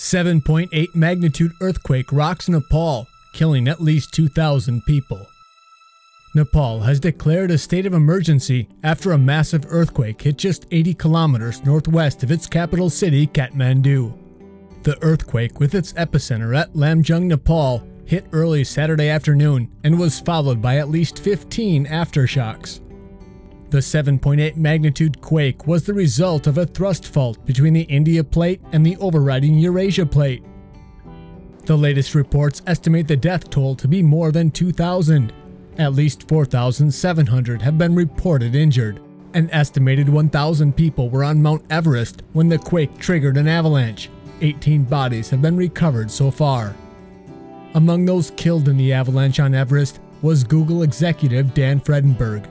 7.8 magnitude earthquake rocks Nepal, killing at least 2,000 people. Nepal has declared a state of emergency after a massive earthquake hit just 80 kilometers northwest of its capital city, Kathmandu. The earthquake, with its epicenter at Lamjung, Nepal, hit early Saturday afternoon and was followed by at least 15 aftershocks. The 7.8 magnitude quake was the result of a thrust fault between the India plate and the overriding Eurasia plate. The latest reports estimate the death toll to be more than 2,000. At least 4,700 have been reported injured. An estimated 1,000 people were on Mount Everest when the quake triggered an avalanche. 18 bodies have been recovered so far. Among those killed in the avalanche on Everest was Google executive Dan Fredinburg,